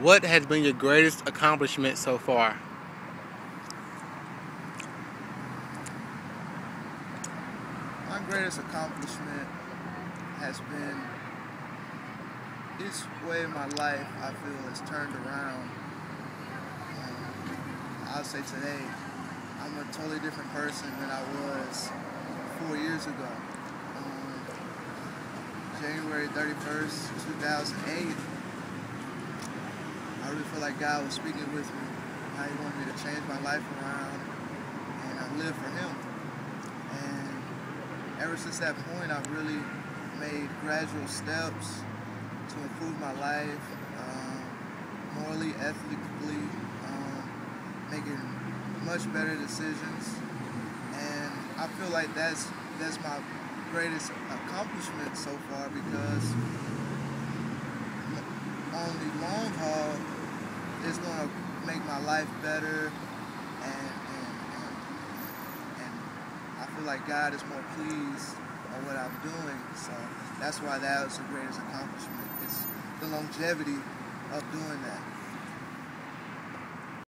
what has been your greatest accomplishment so far? My greatest accomplishment has been this way my life I feel has turned around. Um, I'll say today, I'm a totally different person than I was four years ago. Um, January 31st, 2008, I really feel like God was speaking with me, how He wanted me to change my life around, and I live for Him. And ever since that point, I've really made gradual steps to improve my life, um, morally, ethically, um, making much better decisions. And I feel like that's that's my greatest accomplishment so far because on the long haul, my life better and, and, and, and I feel like God is more pleased on what I'm doing. So that's why that was the greatest accomplishment. It's the longevity of doing that.